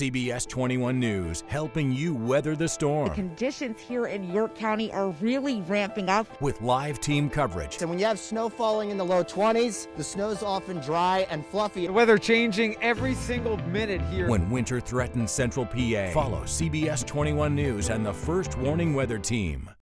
CBS 21 News, helping you weather the storm. The Conditions here in York County are really ramping up. With live team coverage. So when you have snow falling in the low 20s, the snow's often dry and fluffy. The weather changing every single minute here. When winter threatens central PA, follow CBS 21 News and the First Warning Weather Team.